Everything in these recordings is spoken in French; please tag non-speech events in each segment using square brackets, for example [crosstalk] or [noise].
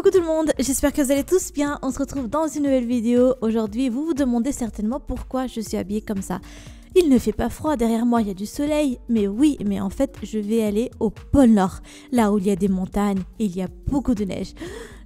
Coucou tout le monde, j'espère que vous allez tous bien. On se retrouve dans une nouvelle vidéo. Aujourd'hui, vous vous demandez certainement pourquoi je suis habillée comme ça. Il ne fait pas froid, derrière moi il y a du soleil, mais oui, mais en fait je vais aller au pôle Nord, là où il y a des montagnes et il y a beaucoup de neige.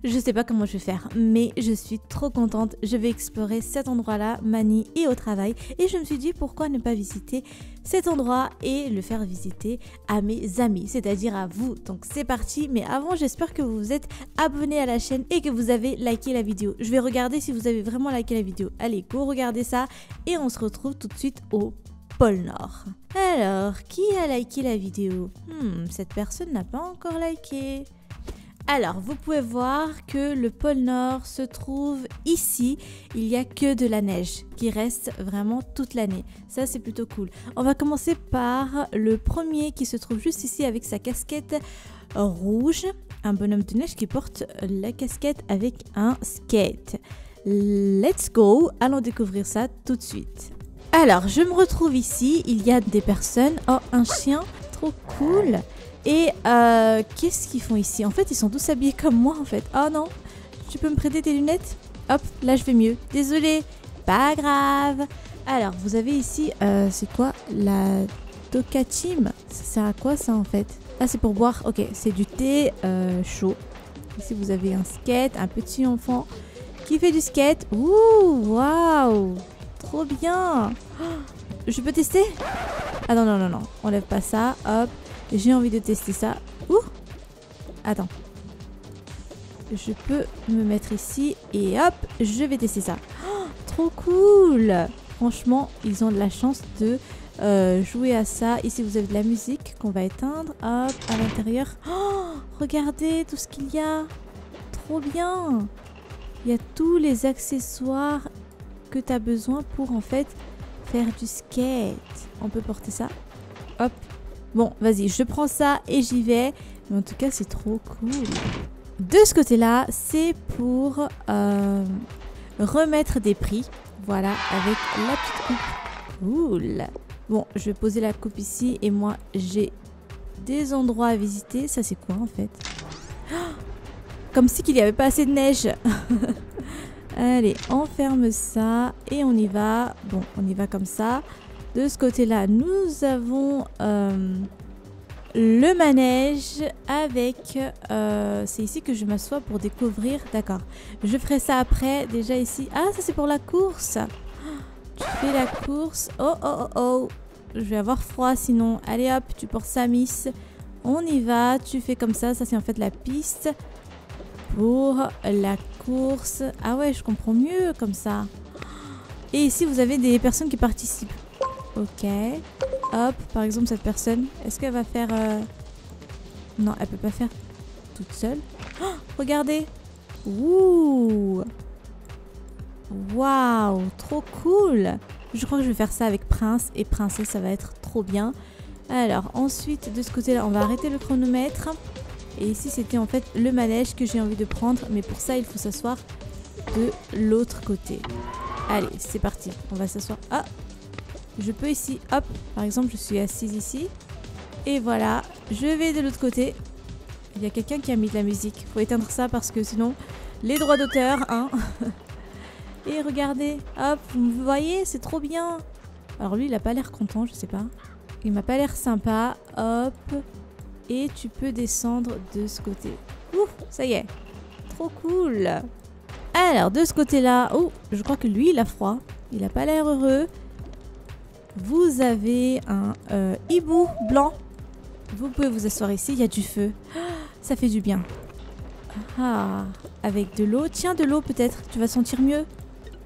Je sais pas comment je vais faire, mais je suis trop contente. Je vais explorer cet endroit-là, Mani et au travail, et je me suis dit pourquoi ne pas visiter cet endroit et le faire visiter à mes amis, c'est-à-dire à vous. Donc c'est parti, mais avant j'espère que vous vous êtes abonné à la chaîne et que vous avez liké la vidéo. Je vais regarder si vous avez vraiment liké la vidéo. Allez, go regarder ça et on se retrouve tout de suite au pôle Nord. Alors, qui a liké la vidéo? Hmm, cette personne n'a pas encore liké. Alors, vous pouvez voir que le pôle Nord se trouve ici. Il n'y a que de la neige qui reste vraiment toute l'année. Ça, c'est plutôt cool. On va commencer par le premier qui se trouve juste ici avec sa casquette rouge. Un bonhomme de neige qui porte la casquette avec un skate. Let's go Allons découvrir ça tout de suite. Alors, je me retrouve ici. Il y a des personnes. Oh, un chien. Trop cool. Et euh, qu'est-ce qu'ils font ici? En fait, ils sont tous habillés comme moi, en fait. Oh non, tu peux me prêter tes lunettes? Hop, là, je vais mieux. Désolée, pas grave. Alors, vous avez ici, euh, c'est quoi? La Tokachim Ça sert à quoi, ça, en fait? Ah, c'est pour boire. Ok, c'est du thé euh, chaud. Ici, vous avez un skate, un petit enfant qui fait du skate. Ouh, waouh Trop bien Je peux tester? Ah non, non, non, non. On lève pas ça. Hop. J'ai envie de tester ça. Ouh Attends. Je peux me mettre ici et hop, je vais tester ça. Oh, trop cool Franchement, ils ont de la chance de euh, jouer à ça. Ici, vous avez de la musique qu'on va éteindre. Hop, à l'intérieur. Oh, regardez tout ce qu'il y a. Trop bien Il y a tous les accessoires que tu as besoin pour en fait faire du skate. On peut porter ça. Hop, Bon, vas-y, je prends ça et j'y vais. Mais en tout cas, c'est trop cool. De ce côté-là, c'est pour euh, remettre des prix. Voilà, avec la petite coupe. Cool. Bon, je vais poser la coupe ici et moi, j'ai des endroits à visiter. Ça, c'est quoi en fait? [gasps] Comme si qu'il n'y avait pas assez de neige. [laughs] Allez, on ferme ça et on y va. Bon, on y va comme ça. De ce côté-là, nous avons euh, le manège avec... Euh, c'est ici que je m'assois pour découvrir. D'accord. Je ferai ça après. Déjà ici. Ah, ça c'est pour la course. Tu fais la course. Oh, oh, oh, oh. Je vais avoir froid sinon. Allez hop, tu portes ça, Miss. On y va. Tu fais comme ça. Ça c'est en fait la piste pour la course. Ah ouais, je comprends mieux comme ça. Et ici, vous avez des personnes qui participent. Ok. Hop, par exemple, cette personne, est-ce qu'elle va faire... Euh, non, elle peut pas faire toute seule. Oh, regardez Ouh Waouh Trop cool Je crois que je vais faire ça avec Prince et Princesse, ça va être trop bien. Alors, ensuite, de ce côté-là, on va arrêter le chronomètre. Et ici, c'était en fait le manège que j'ai envie de prendre. Mais pour ça, il faut s'asseoir de l'autre côté. Allez, c'est parti. On va s'asseoir. Ah je peux ici, hop, par exemple, je suis assise ici. Et voilà, je vais de l'autre côté. Il y a quelqu'un qui a mis de la musique. Faut éteindre ça parce que sinon, les droits d'auteur, hein. [laughs] Et regardez, hop, vous voyez, c'est trop bien. Alors lui, il a pas l'air content, je sais pas. Il m'a pas l'air sympa. Hop. Et tu peux descendre de ce côté. Ouf, ça y est. Trop cool. Alors, de ce côté-là, oh, je crois que lui, il a froid. Il a pas l'air heureux. Vous avez un euh, hibou blanc. Vous pouvez vous asseoir ici, il y a du feu. [gasps] Ça fait du bien. Ah, avec de l'eau. Tiens, de l'eau peut-être, tu vas sentir mieux.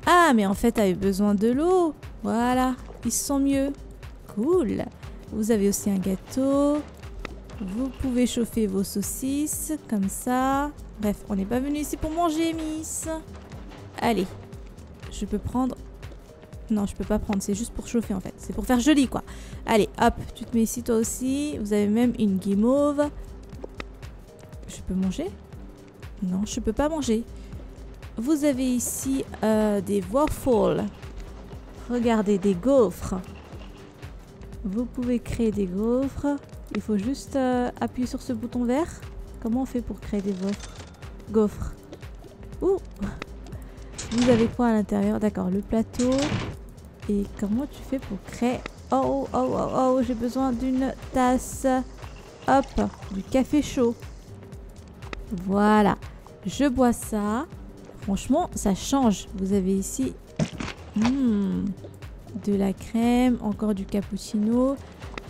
Ah, mais en fait, tu avais besoin de l'eau. Voilà, ils se sent mieux. Cool. Vous avez aussi un gâteau. Vous pouvez chauffer vos saucisses, comme ça. Bref, on n'est pas venu ici pour manger, Miss. Allez, je peux prendre non, je peux pas prendre, c'est juste pour chauffer en fait. C'est pour faire joli quoi. Allez, hop, tu te mets ici toi aussi. Vous avez même une guimauve. Je peux manger? Non, je peux pas manger. Vous avez ici euh, des waffles. Regardez, des gaufres. Vous pouvez créer des gaufres. Il faut juste euh, appuyer sur ce bouton vert. Comment on fait pour créer des gaufres? Gaufres. Ouh Vous avez quoi à l'intérieur? D'accord, le plateau. Et comment tu fais pour créer Oh, oh, oh, oh, j'ai besoin d'une tasse. Hop, du café chaud. Voilà. Je bois ça. Franchement, ça change. Vous avez ici hmm, de la crème, encore du cappuccino.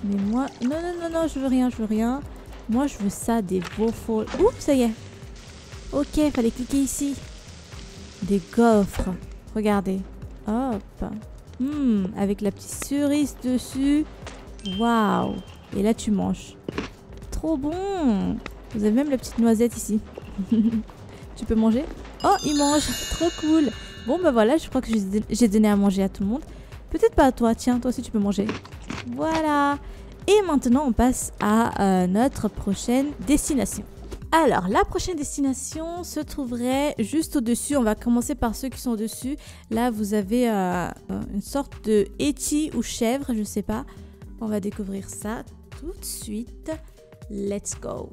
Mais moi, non, non, non, non, je veux rien, je veux rien. Moi, je veux ça, des waffles. Ouh, ça y est. Ok, fallait cliquer ici. Des gaufres. Regardez. Hop. Hmm, avec la petite cerise dessus. Waouh. Et là, tu manges. Trop bon. Vous avez même la petite noisette ici. [laughs] tu peux manger? Oh, il mange. Trop cool. Bon, bah voilà, je crois que j'ai donné à manger à tout le monde. Peut-être pas à toi. Tiens, toi aussi, tu peux manger. Voilà. Et maintenant, on passe à euh, notre prochaine destination. Alors, la prochaine destination se trouverait juste au-dessus. On va commencer par ceux qui sont au-dessus. Là, vous avez euh, une sorte de éti ou chèvre, je sais pas. On va découvrir ça tout de suite. Let's go.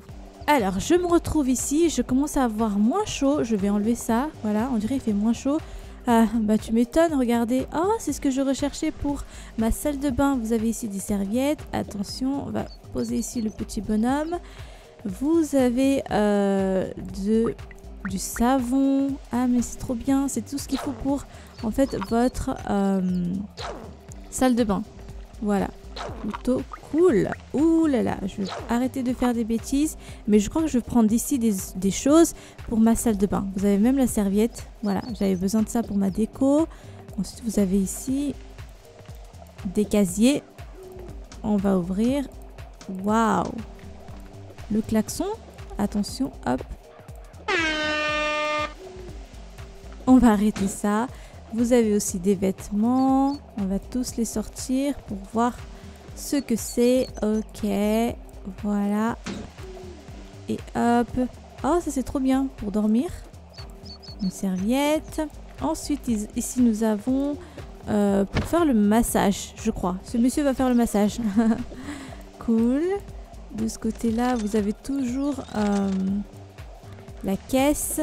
Alors, je me retrouve ici. Je commence à avoir moins chaud. Je vais enlever ça. Voilà, on dirait qu'il fait moins chaud. Ah, bah tu m'étonnes, regardez. Oh, c'est ce que je recherchais pour ma salle de bain. Vous avez ici des serviettes. Attention, on va poser ici le petit bonhomme. Vous avez euh, du savon. Ah, mais c'est trop bien. C'est tout ce qu'il faut pour, votre euh, salle de bain. Voilà plutôt cool. Ouh là là, je vais arrêter de faire des bêtises. Mais je crois que je vais prendre d'ici des, choses pour ma salle de bain. Vous avez même la serviette. Voilà, j'avais besoin de ça pour ma déco. Ensuite, vous avez ici des casiers. On va ouvrir. Waouh Le klaxon. Attention, hop. On va arrêter ça. Vous avez aussi des vêtements. On va tous les sortir pour voir ce que c'est. Ok, voilà. Et hop. Oh, ça c'est trop bien pour dormir. Une serviette. Ensuite, ici nous avons euh, pour faire le massage, je crois. Ce monsieur va faire le massage. [laughs] cool. De ce côté-là, vous avez toujours euh, la caisse.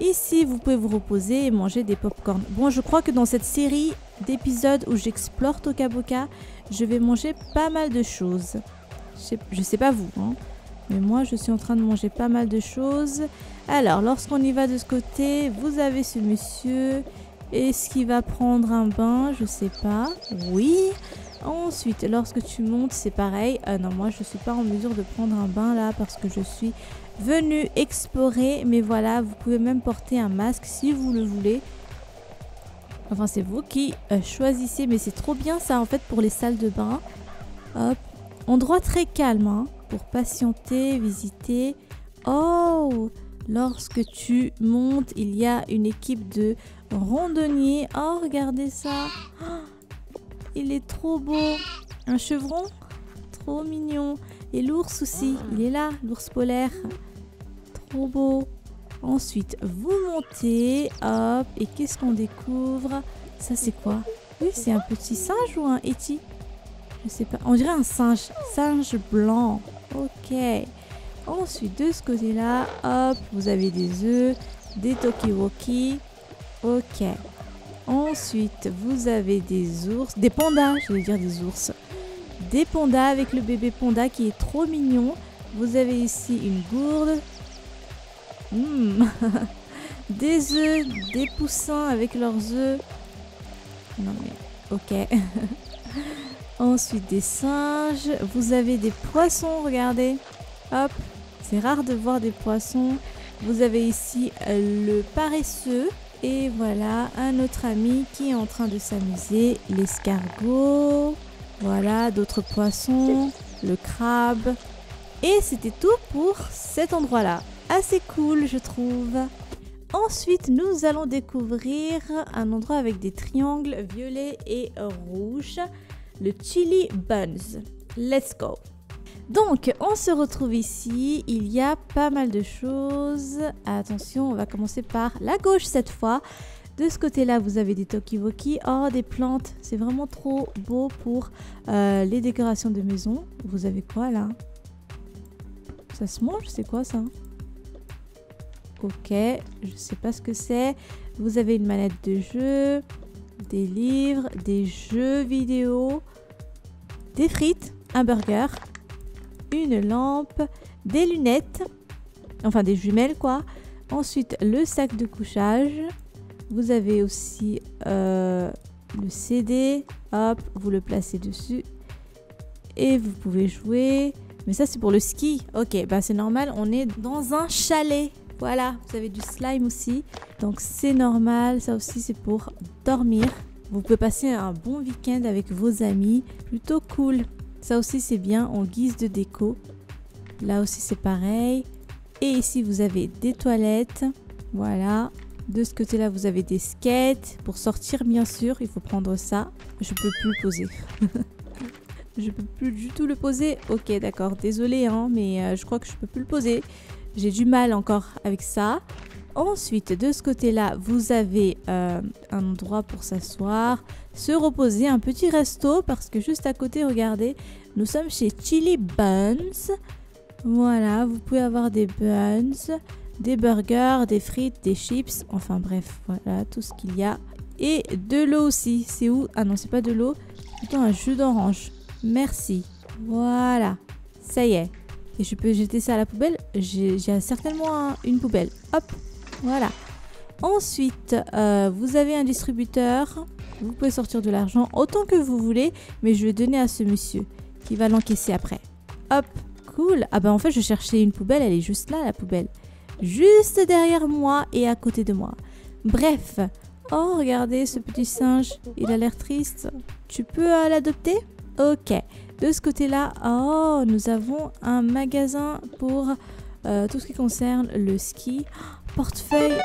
Ici, vous pouvez vous reposer et manger des pop-corn. Bon, je crois que dans cette série d'épisodes où j'explore Toka Boka, je vais manger pas mal de choses. Je sais, pas vous, hein, mais moi je suis en train de manger pas mal de choses. Alors, lorsqu'on y va de ce côté, vous avez ce monsieur. Est-ce qu'il va prendre un bain? Je sais pas. Oui. Ensuite, lorsque tu montes, c'est pareil. Ah non, moi je suis pas en mesure de prendre un bain là parce que je suis venue explorer. Mais voilà, vous pouvez même porter un masque si vous le voulez. Enfin, c'est vous qui euh, choisissez, mais c'est trop bien ça en fait pour les salles de bain. Hop, endroit très calme hein, pour patienter, visiter. Oh, lorsque tu montes, il y a une équipe de randonniers. Oh, regardez ça. Il est trop beau. Un chevron, trop mignon. Et l'ours aussi, il est là, l'ours polaire. Trop beau. Ensuite, vous montez, hop, et qu'est-ce qu'on découvre? Ça, c'est quoi? Oui, c'est un petit singe ou un Eti Je sais pas. On dirait un singe. Singe blanc. Ok. Ensuite, de ce côté-là, hop, vous avez des œufs, des Tokiwoki. Ok. Ensuite, vous avez des ours, des pandas, je vais dire des ours. Des pandas avec le bébé panda qui est trop mignon. Vous avez ici une gourde, Hmm. [laughs] des œufs, des poussins avec leurs œufs. Non mais, ok. [laughs] Ensuite des singes. Vous avez des poissons, regardez. Hop, c'est rare de voir des poissons. Vous avez ici euh, le paresseux. Et voilà, un autre ami qui est en train de s'amuser. L'escargot. Voilà, d'autres poissons. Le crabe. Et c'était tout pour cet endroit-là assez cool, je trouve. Ensuite, nous allons découvrir un endroit avec des triangles violets et rouges, le Chili Buns. Let's go. Donc, on se retrouve ici. Il y a pas mal de choses. Attention, on va commencer par la gauche cette fois. De ce côté-là, vous avez des Tokiwoki. Oh, des plantes. C'est vraiment trop beau pour euh, les décorations de maison. Vous avez quoi là? Ça se mange? C'est quoi ça? Ok, je sais pas ce que c'est. Vous avez une manette de jeu, des livres, des jeux vidéo, des frites, un burger, une lampe, des lunettes, enfin des jumelles quoi. Ensuite, le sac de couchage. Vous avez aussi euh, le CD. Hop, vous le placez dessus. Et vous pouvez jouer. Mais ça, c'est pour le ski. Ok, bah c'est normal. On est dans un chalet. Voilà, vous avez du slime aussi. Donc c'est normal. Ça aussi, c'est pour dormir. Vous pouvez passer un bon week-end avec vos amis. Plutôt cool. Ça aussi, c'est bien en guise de déco. Là aussi, c'est pareil. Et ici, vous avez des toilettes. Voilà. De ce côté-là, vous avez des skates. Pour sortir, bien sûr, il faut prendre ça. Je peux plus le poser. [laughs] je peux plus du tout le poser. Ok, d'accord. Désolé, hein, mais euh, je crois que je peux plus le poser. J'ai du mal encore avec ça. Ensuite, de ce côté-là, vous avez euh, un endroit pour s'asseoir, se reposer, un petit resto, parce que juste à côté, regardez, nous sommes chez Chili Buns. Voilà, vous pouvez avoir des buns, des burgers, des frites, des chips, enfin bref, voilà tout ce qu'il y a. Et de l'eau aussi, c'est où? Ah non, c'est pas de l'eau, plutôt un jus d'orange. Merci. Voilà, ça y est. Et je peux jeter ça à la poubelle? J'ai certainement une poubelle. Hop, voilà. Ensuite, euh, vous avez un distributeur. Vous pouvez sortir de l'argent autant que vous voulez, mais je vais donner à ce monsieur qui va l'encaisser après. Hop, cool. Ah bah en fait, je cherchais une poubelle, elle est juste là, la poubelle. Juste derrière moi et à côté de moi. Bref. Oh, regardez ce petit singe, il a l'air triste. Tu peux euh, l'adopter? Ok. De ce côté-là, oh, nous avons un magasin pour euh, tout ce qui concerne le ski. Portefeuille.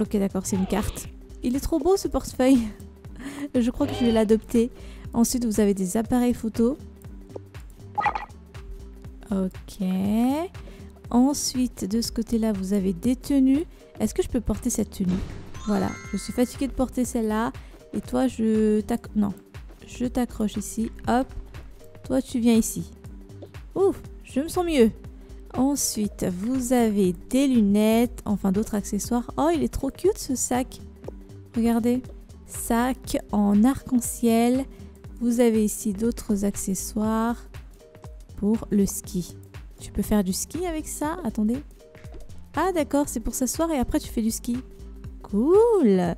Ok, d'accord, c'est une carte. Il est trop beau ce portefeuille. [laughs] je crois que je vais l'adopter. Ensuite, vous avez des appareils photo. Ok. Ensuite, de ce côté-là, vous avez des tenues. Est-ce que je peux porter cette tenue? Voilà, je suis fatiguée de porter celle-là. Et toi, je t'accroche. Non, je t'accroche ici. Hop. Toi, tu viens ici. Ouf, je me sens mieux. Ensuite, vous avez des lunettes, enfin d'autres accessoires. Oh, il est trop cute ce sac. Regardez. Sac en arc-en-ciel. Vous avez ici d'autres accessoires pour le ski. Tu peux faire du ski avec ça? Attendez. Ah d'accord, c'est pour s'asseoir et après tu fais du ski. Cool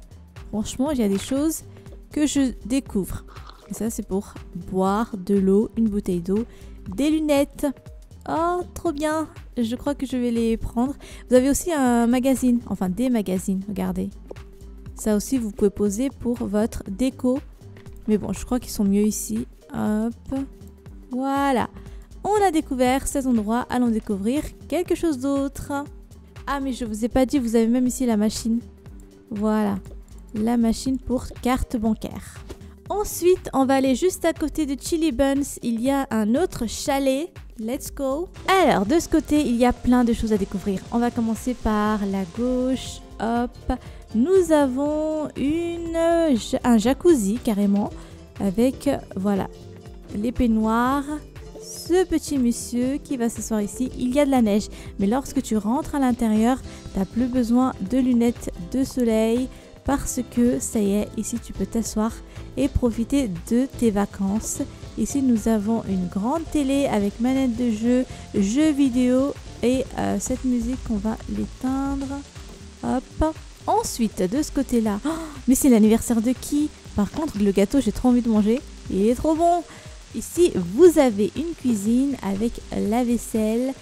Franchement, il y a des choses que je découvre. Et ça, c'est pour boire de l'eau, une bouteille d'eau, des lunettes. Oh, trop bien Je crois que je vais les prendre. Vous avez aussi un magazine, enfin des magazines, regardez. Ça aussi, vous pouvez poser pour votre déco. Mais bon, je crois qu'ils sont mieux ici. Hop. Voilà. On a découvert cet endroit, allons découvrir quelque chose d'autre. Ah mais je vous ai pas dit, vous avez même ici la machine. Voilà, la machine pour carte bancaire. Ensuite, on va aller juste à côté de Chili Buns. Il y a un autre chalet. Let's go. Alors, de ce côté, il y a plein de choses à découvrir. On va commencer par la gauche. Hop. Nous avons un jacuzzi carrément avec, voilà, les peignoirs, ce petit monsieur qui va s'asseoir ici. Il y a de la neige, mais lorsque tu rentres à l'intérieur, tu n'as plus besoin de lunettes de soleil parce que ça y est, ici tu peux t'asseoir et profiter de tes vacances. Ici nous avons une grande télé avec manette de jeu, jeux vidéo et euh, cette musique on va l'éteindre. Hop. Ensuite de ce côté là, oh, mais c'est l'anniversaire de qui? Par contre le gâteau j'ai trop envie de manger. Il est trop bon. Ici, vous avez une cuisine avec la vaisselle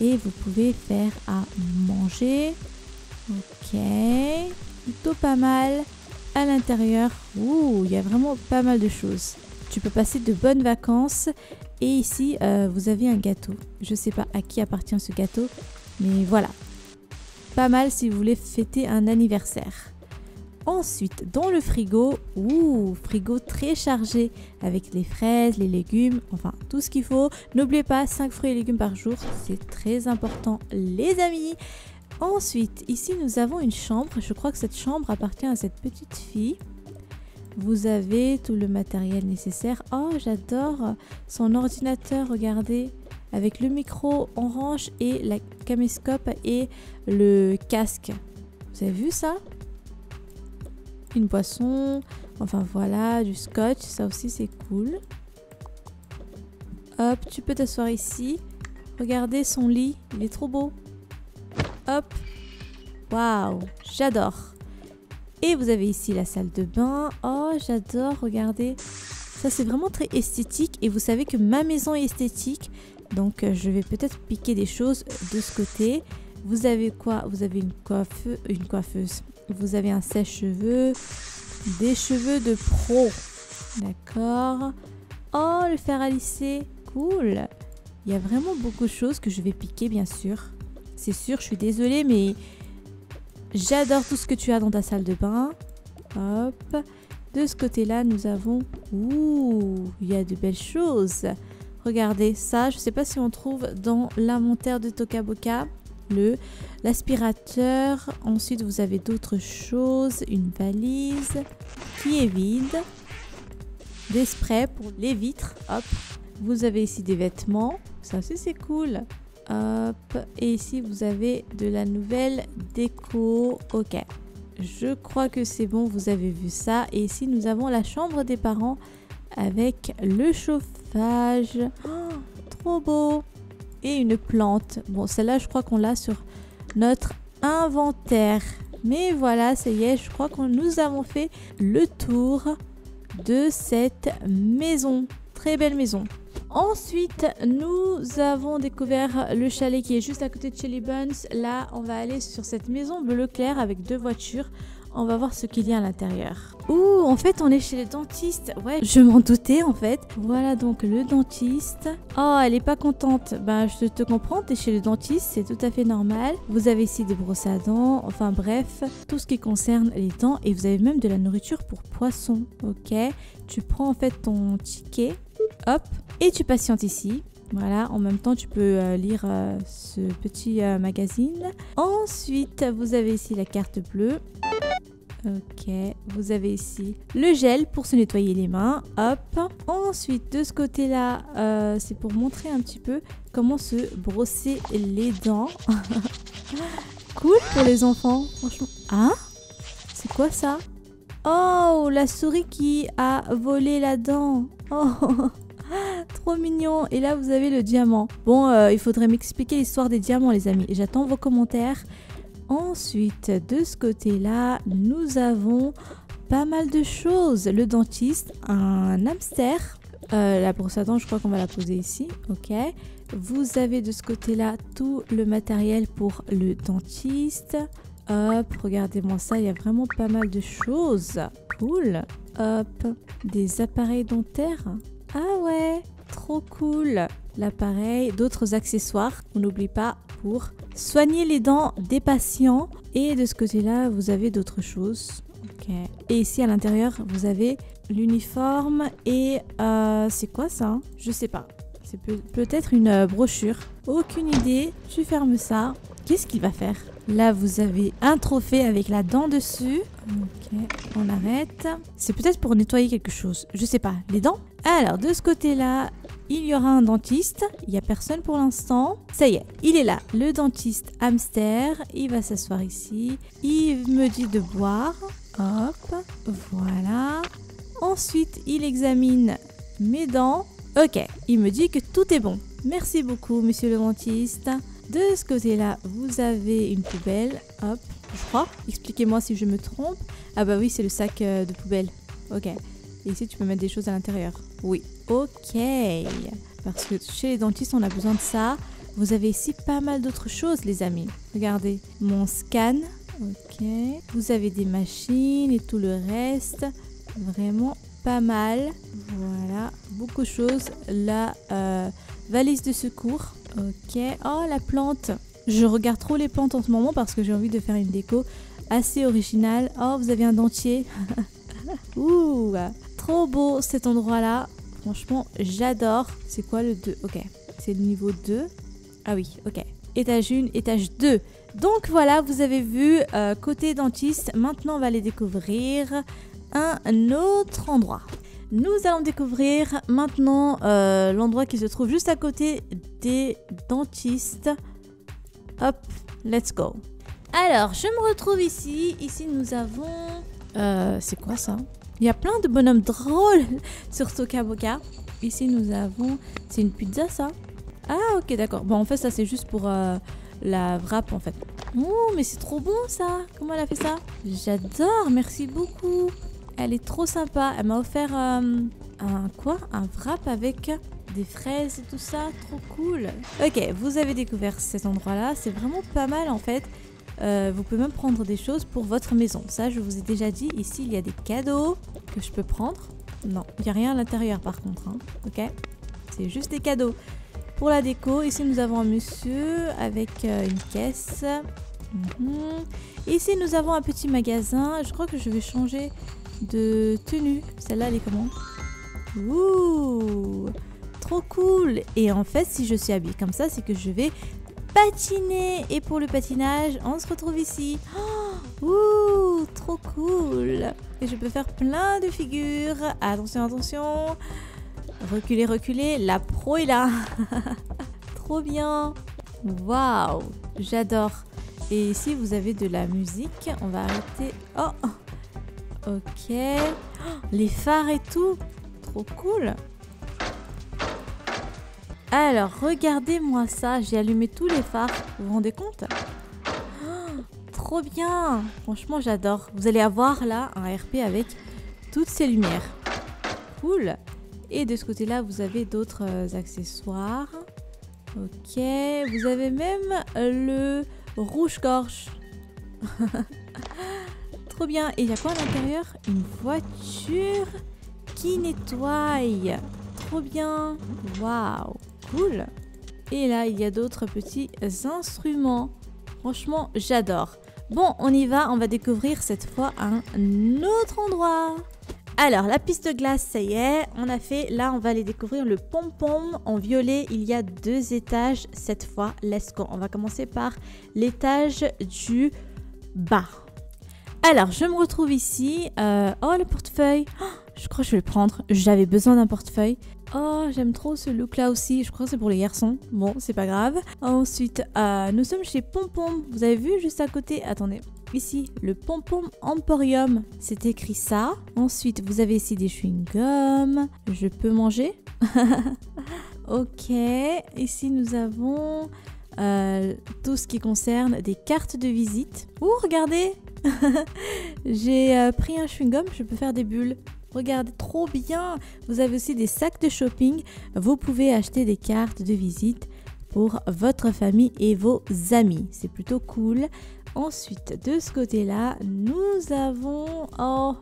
et vous pouvez faire à manger. Ok, plutôt pas mal. À l'intérieur, il y a vraiment pas mal de choses. Tu peux passer de bonnes vacances. Et ici, euh, vous avez un gâteau. Je sais pas à qui appartient ce gâteau, mais voilà. Pas mal si vous voulez fêter un anniversaire. Ensuite, dans le frigo, ouh, frigo très chargé avec les fraises, les légumes, enfin tout ce qu'il faut. N'oubliez pas 5 fruits et légumes par jour, c'est très important les amis. Ensuite, ici nous avons une chambre. Je crois que cette chambre appartient à cette petite fille. Vous avez tout le matériel nécessaire. Oh, j'adore son ordinateur, regardez. avec le micro orange et la caméscope et le casque. Vous avez vu ça? Une boisson, enfin voilà, du scotch, ça aussi c'est cool. Hop, tu peux t'asseoir ici. Regardez son lit, il est trop beau. Hop. Waouh, j'adore. Et vous avez ici la salle de bain. Oh, j'adore, regardez. Ça, c'est vraiment très esthétique. Et vous savez que ma maison est esthétique. Donc, euh, je vais peut-être piquer des choses de ce côté. Vous avez quoi? Vous avez une, coiffeuse, une coiffeuse. Vous avez un sèche-cheveux. Des cheveux de pro. D'accord. Oh, le fer à lisser. Cool. Il y a vraiment beaucoup de choses que je vais piquer, bien sûr. C'est sûr, je suis désolée, mais j'adore tout ce que tu as dans ta salle de bain. Hop. De ce côté-là, nous avons... Ouh, il y a de belles choses. Regardez ça, je ne sais pas si on trouve dans l'inventaire de Tokaboka. Le l'aspirateur. Ensuite, vous avez d'autres choses. Une valise qui est vide. Des sprays pour les vitres. Hop. Vous avez ici des vêtements. Ça c'est cool. Hop. Et ici, vous avez de la nouvelle déco. Ok. Je crois que c'est bon, vous avez vu ça. Et ici, nous avons la chambre des parents avec le chauffage. Oh, trop beau. Et une plante. Bon, celle-là, je crois qu'on l'a sur notre inventaire. Mais voilà, ça y est, je crois que nous avons fait le tour de cette maison. Très belle maison. Ensuite, nous avons découvert le chalet qui est juste à côté de Chili Buns. Là, on va aller sur cette maison bleu clair avec deux voitures. On va voir ce qu'il y a à l'intérieur. Ouh, en fait, on est chez le dentiste. Ouais, je m'en doutais en fait. Voilà donc le dentiste. Oh, elle est pas contente. Bah, je te comprends, t'es chez le dentiste, c'est tout à fait normal. Vous avez ici des brosses à dents, enfin bref, tout ce qui concerne les dents. Et vous avez même de la nourriture pour poissons, ok? Tu prends en fait ton ticket, hop, et tu patientes ici. Voilà, en même temps, tu peux euh, lire euh, ce petit euh, magazine. Ensuite, vous avez ici la carte bleue. Ok, vous avez ici le gel pour se nettoyer les mains. Hop. Ensuite, de ce côté-là, c'est pour montrer un petit peu comment se brosser les dents. [laughs] cool pour les enfants, franchement. Ah C'est quoi ça? Oh, la souris qui a volé la dent. Oh [gasps] Trop mignon. Et là, vous avez le diamant. Bon, euh, il faudrait m'expliquer l'histoire des diamants, les amis. J'attends vos commentaires. Ensuite, de ce côté-là, nous avons pas mal de choses. Le dentiste, un hamster. La brosse à dents, je crois qu'on va la poser ici. Ok. Vous avez de ce côté-là tout le matériel pour le dentiste. Hop, regardez-moi ça, il y a vraiment pas mal de choses. Cool. Hop, des appareils dentaires. Ah ouais, trop cool. L'appareil, d'autres accessoires, on n'oublie pas pour soigner les dents des patients. Et de ce côté-là, vous avez d'autres choses. Et ici à l'intérieur, vous avez l'uniforme et euh, c'est quoi ça Je sais pas. C'est peut-être une euh, brochure. Aucune idée. Tu fermes ça. Qu'est-ce qu'il va faire Là, vous avez un trophée avec la dent dessus. Ok, on arrête. C'est peut-être pour nettoyer quelque chose. Je sais pas. Les dents Alors, de ce côté-là, il y aura un dentiste. Il n'y a personne pour l'instant. Ça y est, il est là. Le dentiste hamster. Il va s'asseoir ici. Il me dit de boire. Hop, voilà. Ensuite, il examine mes dents. Ok, il me dit que tout est bon. Merci beaucoup, monsieur le dentiste. De ce côté-là, vous avez une poubelle. Hop, je crois. Expliquez-moi si je me trompe. Ah bah oui, c'est le sac euh, de poubelle. Ok. Et ici, tu peux mettre des choses à l'intérieur. Oui. Ok. Parce que chez les dentistes, on a besoin de ça. Vous avez ici pas mal d'autres choses, les amis. Regardez. Mon scan. Ok. Vous avez des machines et tout le reste. Vraiment pas mal. Voilà. Beaucoup de choses. La euh, valise de secours. Ok. Oh, la plante. Je regarde trop les plantes en ce moment parce que j'ai envie de faire une déco assez originale. Oh, vous avez un dentier. [laughs] Ouh, trop beau cet endroit-là. Franchement, j'adore. C'est quoi le 2 Ok, c'est le niveau 2. Ah oui, ok. Étage 1, étage 2. Donc voilà, vous avez vu euh, côté dentiste. Maintenant, on va aller découvrir un autre endroit. Nous allons découvrir maintenant euh, l'endroit qui se trouve juste à côté côté dentiste. Hop, let's go. Alors, je me retrouve ici. Ici, nous avons... Euh, c'est quoi ça? Il y a plein de bonhommes drôles [laughs] sur Boca. Ici, nous avons... C'est une pizza, ça? Ah, ok, d'accord. Bon, en fait, ça, c'est juste pour euh, la wrap, en fait. Oh, mais c'est trop bon, ça Comment elle a fait ça? J'adore, merci beaucoup. Elle est trop sympa. Elle m'a offert euh, un quoi? Un wrap avec des fraises et tout ça. Trop cool. Ok, vous avez découvert cet endroit-là. C'est vraiment pas mal, en fait. Euh, vous pouvez même prendre des choses pour votre maison. Ça, je vous ai déjà dit. Ici, il y a des cadeaux que je peux prendre. Non, il n'y a rien à l'intérieur par contre. Hein. Ok C'est juste des cadeaux. Pour la déco, ici nous avons un monsieur avec euh, une caisse. Mhm. Ici nous avons un petit magasin. Je crois que je vais changer de tenue. Celle-là, elle est comment? Ouh Trop cool Et en fait, si je suis habillée comme ça, c'est que je vais patiner. Et pour le patinage, on se retrouve ici. Oh, ouh, trop cool. Et je peux faire plein de figures. Attention, attention. Reculez, reculez. La pro est là. [laughs] trop bien. Waouh, j'adore. Et ici, vous avez de la musique. On va arrêter. Oh, ok. les phares et tout. Trop cool. Alors, regardez-moi ça. J'ai allumé tous les phares. Vous vous rendez compte? Oh, Trop bien Franchement, j'adore. Vous allez avoir là un RP avec toutes ces lumières. Cool Et de ce côté-là, vous avez d'autres euh, accessoires. Ok. Vous avez même le rouge-gorge. [laughs] Trop bien. Et il y a quoi à l'intérieur? Une voiture qui nettoie. Trop bien. Waouh Et là, il y a d'autres petits instruments. Franchement, j'adore. Bon, on y va, on va découvrir cette fois un autre endroit. Alors, la piste de glace, ça y est, on a fait. Là, on va aller découvrir le pom-pom en violet. Il y a deux étages cette fois. Let's go. On va commencer par l'étage du bas. Alors, je me retrouve ici. Euh, oh, le portefeuille. Oh, je crois que je vais le prendre. J'avais besoin d'un portefeuille. Oh, j'aime trop ce look-là aussi. Je crois que c'est pour les garçons. Bon, c'est pas grave. Ensuite, euh, nous sommes chez Pompom. Vous avez vu juste à côté? Attendez. Ici, le Pompom Emporium. C'est écrit ça. Ensuite, vous avez ici des chewing-gums. Je peux manger? [laughs] Ok. Ici, nous avons euh, tout ce qui concerne des cartes de visite. Ouh, regardez [laughs] J'ai euh, pris un chewing-gum. Je peux faire des bulles. Regardez, trop bien Vous avez aussi des sacs de shopping. Vous pouvez acheter des cartes de visite pour votre famille et vos amis. C'est plutôt cool. Ensuite, de ce côté-là, nous avons... Oh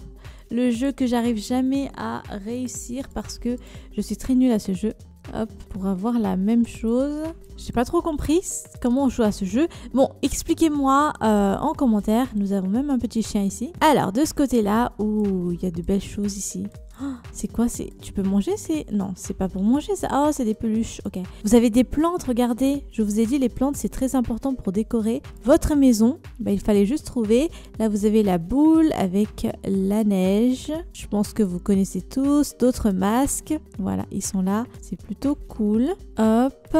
le jeu que j'arrive jamais à réussir parce que je suis très nulle à ce jeu. Hop, pour avoir la même chose. J'ai pas trop compris comment on joue à ce jeu. Bon, expliquez-moi euh, en commentaire. Nous avons même un petit chien ici. Alors, de ce côté-là, où il y a de belles choses ici. Oh, c'est quoi C'est Tu peux manger C'est Non, c'est pas pour manger ça. Oh, c'est des peluches. Ok. Vous avez des plantes, regardez. Je vous ai dit, les plantes, c'est très important pour décorer votre maison. Bah, il fallait juste trouver. Là, vous avez la boule avec la neige. Je pense que vous connaissez tous. D'autres masques. Voilà, ils sont là. C'est plutôt cool. Hop.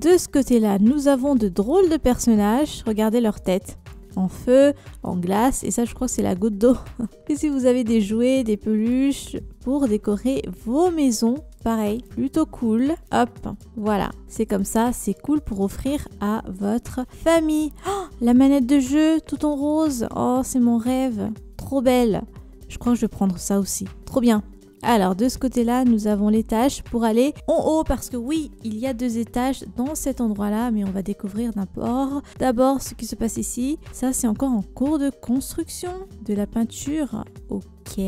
De ce côté-là, nous avons de drôles de personnages. Regardez leur tête en feu, en glace, et ça je crois que c'est la goutte d'eau. [laughs] et si vous avez des jouets, des peluches pour décorer vos maisons, pareil, plutôt cool. Hop, voilà, c'est comme ça, c'est cool pour offrir à votre famille. Oh, la manette de jeu, tout en rose, oh c'est mon rêve, trop belle. Je crois que je vais prendre ça aussi. Trop bien. Alors de ce côté-là, nous avons l'étage pour aller en haut parce que oui, il y a deux étages dans cet endroit-là, mais on va découvrir d'abord d'abord ce qui se passe ici. Ça, c'est encore en cours de construction de la peinture. Ok.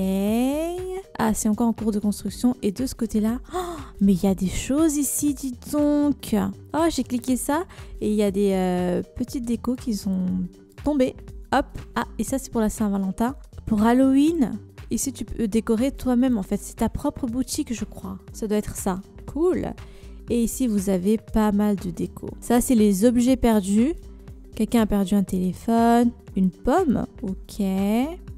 Ah, c'est encore en cours de construction. Et de ce côté-là, oh, mais il y a des choses ici, dis donc. Oh, j'ai cliqué ça et il y a des euh, petites décos qui sont tombées. Hop. Ah, et ça, c'est pour la Saint-Valentin. Pour Halloween, Ici, tu peux décorer toi-même en fait. C'est ta propre boutique, je crois. Ça doit être ça. Cool. Et ici, vous avez pas mal de déco. Ça, c'est les objets perdus. Quelqu'un a perdu un téléphone, une pomme. Ok.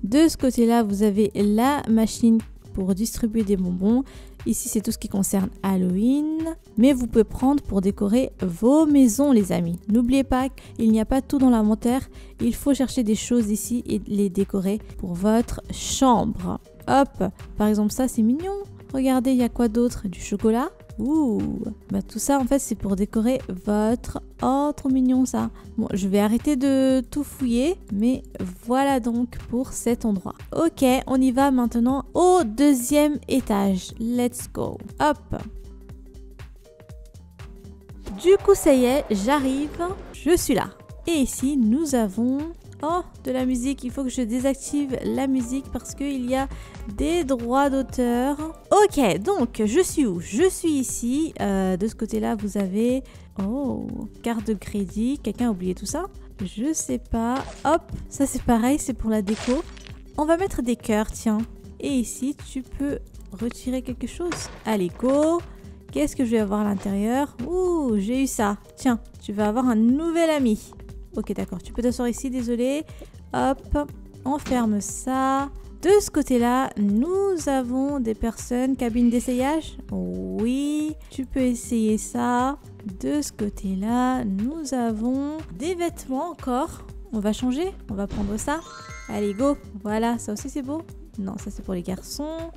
De ce côté-là, vous avez la machine pour distribuer des bonbons. Ici, c'est tout ce qui concerne Halloween. Mais vous pouvez prendre pour décorer vos maisons, les amis. N'oubliez pas qu'il n'y a pas tout dans l'inventaire. Il faut chercher des choses ici et les décorer pour votre chambre. Hop, par exemple, ça, c'est mignon. Regardez, il y a quoi d'autre? Du chocolat? Ouh, bah tout ça en fait c'est pour décorer votre... Oh, trop mignon ça. Bon, je vais arrêter de tout fouiller, mais voilà donc pour cet endroit. Ok, on y va maintenant au deuxième étage. Let's go. Hop. Du coup, ça y est, j'arrive. Je suis là. Et ici, nous avons De la musique, il faut que je désactive la musique parce qu'il y a des droits d'auteur. Ok, donc je suis où? Je suis ici. Euh, de ce côté-là, vous avez... Oh, carte de crédit. Quelqu'un a oublié tout ça? Je sais pas. Hop, ça c'est pareil, c'est pour la déco. On va mettre des cœurs, tiens. Et ici, tu peux retirer quelque chose. Allez, go Qu'est-ce que je vais avoir à l'intérieur? Ouh, j'ai eu ça. Tiens, tu vas avoir un nouvel ami. Ok, d'accord. Tu peux t'asseoir ici, désolé. Hop, on ferme ça. De ce côté-là, nous avons des personnes, cabine d'essayage. Oui, tu peux essayer ça. De ce côté-là, nous avons des vêtements encore. On va changer, on va prendre ça. Allez, go. Voilà, ça aussi c'est beau. Non, ça c'est pour les garçons.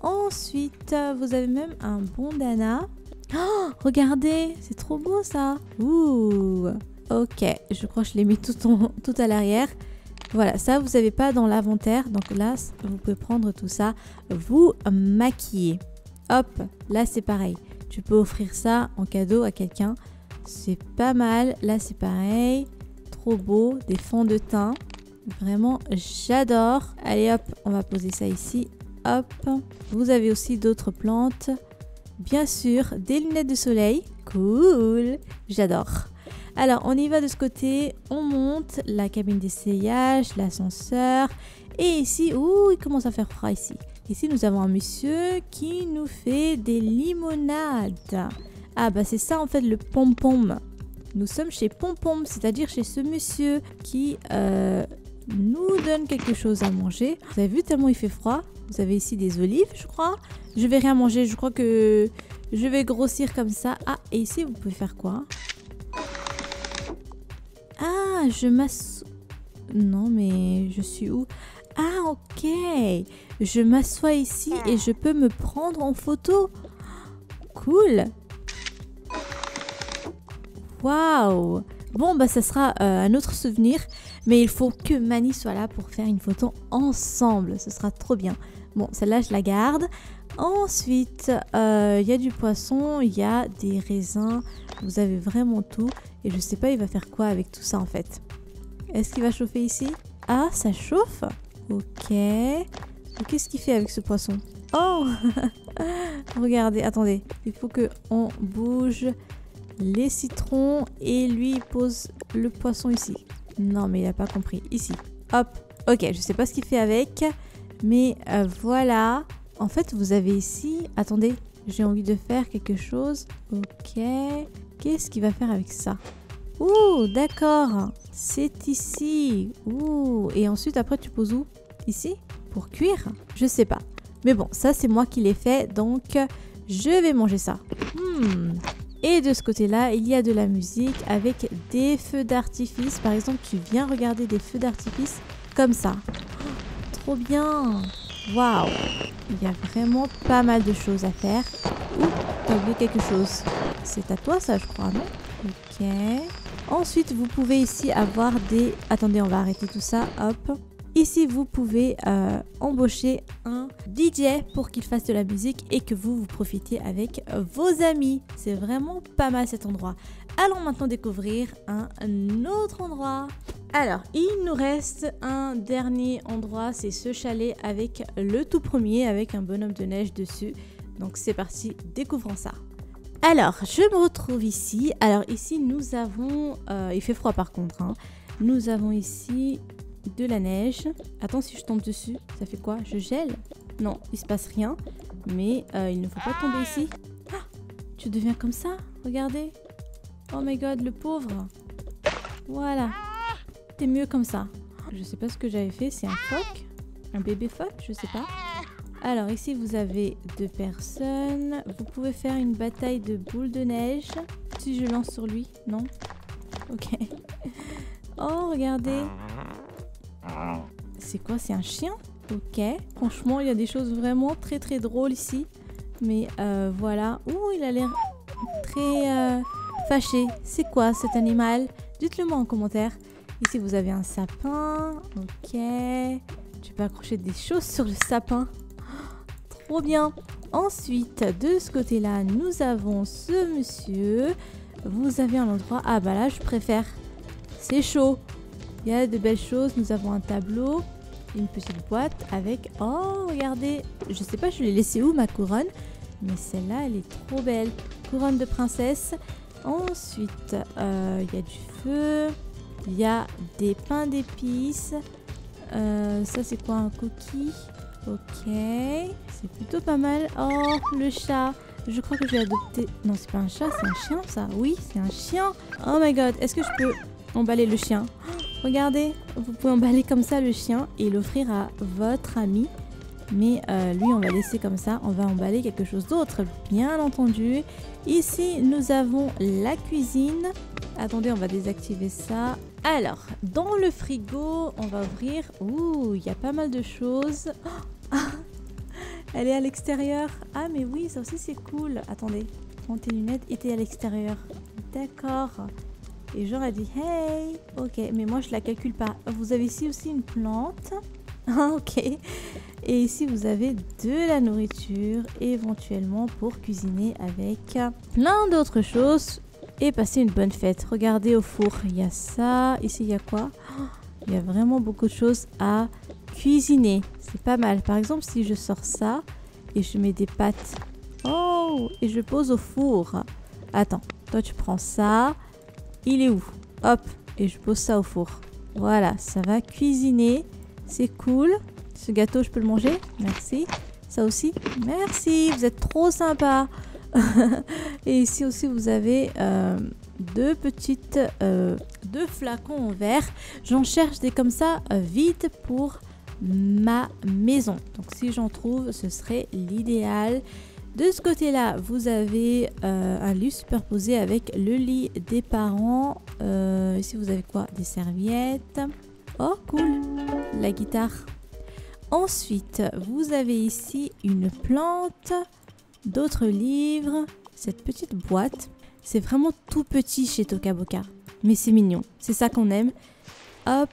Ensuite, vous avez même un bandana. Oh, regardez, c'est trop beau ça. Ouh. Ok, je crois que je l'ai mis tout, tout à l'arrière. Voilà, ça vous n'avez pas dans l'inventaire. Donc là, vous pouvez prendre tout ça, vous maquiller. Hop, là c'est pareil. Tu peux offrir ça en cadeau à quelqu'un. C'est pas mal. Là c'est pareil. Trop beau. Des fonds de teint. Vraiment, j'adore. Allez hop, on va poser ça ici. Hop. Vous avez aussi d'autres plantes. Bien sûr, des lunettes de soleil. Cool. J'adore. Alors, on y va de ce côté, on monte la cabine d'essayage, l'ascenseur. Et ici, ouh, il commence à faire froid ici. Ici, nous avons un monsieur qui nous fait des limonades. Ah, bah c'est ça en fait le pom-pom. Nous sommes chez pom-pom, c'est-à-dire chez ce monsieur qui euh, nous donne quelque chose à manger. Vous avez vu tellement il fait froid? Vous avez ici des olives, je crois. Je vais rien manger, je crois que je vais grossir comme ça. Ah, et ici, vous pouvez faire quoi? Ah, je m'assois... Non, mais je suis où? Ah, ok. Je m'assois ici et je peux me prendre en photo. Cool. Waouh. Bon, bah ça sera euh, un autre souvenir. Mais il faut que Mani soit là pour faire une photo ensemble. Ce sera trop bien. Bon, celle-là, je la garde. Ensuite, euh, il y a du poisson, il y a des raisins. Vous avez vraiment tout. Et je sais pas, il va faire quoi avec tout ça en fait. Est-ce qu'il va chauffer ici? Ah, ça chauffe? Ok. Qu'est-ce qu'il fait avec ce poisson? Oh [laughs] Regardez, attendez. Il faut que on bouge les citrons et lui pose le poisson ici. Non, mais il a pas compris. Ici. Hop. Ok, je sais pas ce qu'il fait avec. Mais euh, voilà. En fait, vous avez ici... Attendez, j'ai envie de faire quelque chose. Ok. Qu'est-ce qu'il va faire avec ça Ouh, d'accord. C'est ici. Ouh. Et ensuite, après, tu poses où Ici Pour cuire Je sais pas. Mais bon, ça, c'est moi qui l'ai fait. Donc, je vais manger ça. Hmm. Et de ce côté-là, il y a de la musique avec des feux d'artifice. Par exemple, tu viens regarder des feux d'artifice comme ça. trop bien Waouh Il y a vraiment pas mal de choses à faire. Ouh, t'as oublié quelque chose. C'est à toi ça, je crois, non? Ok. Ensuite, vous pouvez ici avoir des... Attendez, on va arrêter tout ça. Hop. Ici, vous pouvez euh, embaucher un DJ pour qu'il fasse de la musique et que vous vous profitiez avec vos amis. C'est vraiment pas mal cet endroit. Allons maintenant découvrir un autre endroit. Alors, il nous reste un dernier endroit, c'est ce chalet avec le tout premier, avec un bonhomme de neige dessus. Donc c'est parti, découvrons ça. Alors, je me retrouve ici. Alors ici, nous avons... Euh, il fait froid par contre. Hein. Nous avons ici de la neige. Attends, si je tombe dessus, ça fait quoi? Je gèle? Non, il se passe rien. Mais euh, il ne faut pas tomber ici. Ah Tu deviens comme ça? Regardez. Oh my god, le pauvre. Voilà. T'es mieux comme ça. Je sais pas ce que j'avais fait. C'est un phoque? Un bébé phoque? Je sais pas. Alors ici vous avez deux personnes. Vous pouvez faire une bataille de boules de neige. Si je lance sur lui, non? Ok. [laughs] Oh regardez. C'est quoi? C'est un chien? Ok. Franchement il y a des choses vraiment très très drôles ici. Mais euh, voilà. Ouh il a l'air très euh, fâché. C'est quoi cet animal? Dites-le moi en commentaire. Ici vous avez un sapin. Ok. Tu peux accrocher des choses sur le sapin. Trop bien. Ensuite, de ce côté-là, nous avons ce monsieur. Vous avez un endroit... Ah bah là, je préfère. C'est chaud. Il y a de belles choses. Nous avons un tableau. Une petite boîte avec... Oh, regardez. Je sais pas, je l'ai laissé où ma couronne. Mais celle-là, elle est trop belle. Couronne de princesse. Ensuite, euh, il y a du feu. Il y a des pains d'épices. Euh, ça, c'est quoi un cookie Ok, c'est plutôt pas mal. Oh, le chat. Je crois que je vais adopter... Non, c'est pas un chat, c'est un chien, ça. Oui, c'est un chien. Oh my god, est-ce que je peux emballer le chien? [gasps] Regardez, vous pouvez emballer comme ça le chien et l'offrir à votre ami. Mais euh, lui, on va laisser comme ça. On va emballer quelque chose d'autre, bien entendu. Ici, nous avons la cuisine. Attendez, on va désactiver ça. Alors, dans le frigo, on va ouvrir. Ouh, il y a pas mal de choses. [gasps] [laughs] Elle est à l'extérieur. Ah, mais oui, ça aussi c'est cool. Attendez, tes lunettes et t'es à l'extérieur. D'accord. Et j'aurais dit hey. Ok, mais moi je la calcule pas. Vous avez ici aussi une plante. [laughs] Ok. Et ici vous avez de la nourriture éventuellement pour cuisiner avec plein d'autres choses et passer une bonne fête. Regardez au four, il y a ça. Ici il y a quoi? [gasps] Il y a vraiment beaucoup de choses à cuisiner. C'est pas mal. Par exemple, si je sors ça et je mets des pâtes. Oh Et je pose au four. Attends, toi tu prends ça. Il est où? Hop Et je pose ça au four. Voilà, ça va cuisiner. C'est cool. Ce gâteau, je peux le manger? Merci. Ça aussi? Merci, vous êtes trop sympa. [laughs] et ici aussi, vous avez euh, deux petites... Euh, deux flacons en verre. J'en cherche des comme ça euh, vite pour ma maison. Donc si j'en trouve, ce serait l'idéal. De ce côté-là, vous avez euh, un lit superposé avec le lit des parents. Euh, ici, vous avez quoi? Des serviettes. Oh, cool La guitare. Ensuite, vous avez ici une plante, d'autres livres, cette petite boîte. C'est vraiment tout petit chez Tokaboka, mais c'est mignon. C'est ça qu'on aime. Hop,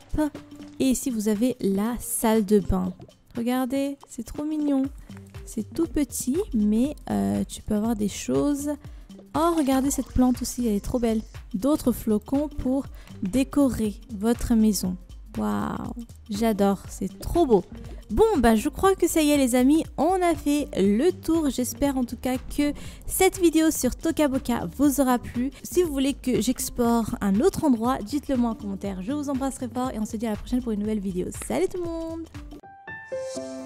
et ici, vous avez la salle de bain. Regardez, c'est trop mignon. C'est tout petit, mais euh, tu peux avoir des choses. Oh, regardez cette plante aussi, elle est trop belle. D'autres flocons pour décorer votre maison. Waouh, j'adore, c'est trop beau. Bon, bah je crois que ça y est les amis, on a fait le tour. J'espère en tout cas que cette vidéo sur Tokaboka vous aura plu. Si vous voulez que j'explore un autre endroit, dites-le moi en commentaire. Je vous embrasse très fort et on se dit à la prochaine pour une nouvelle vidéo. Salut tout le monde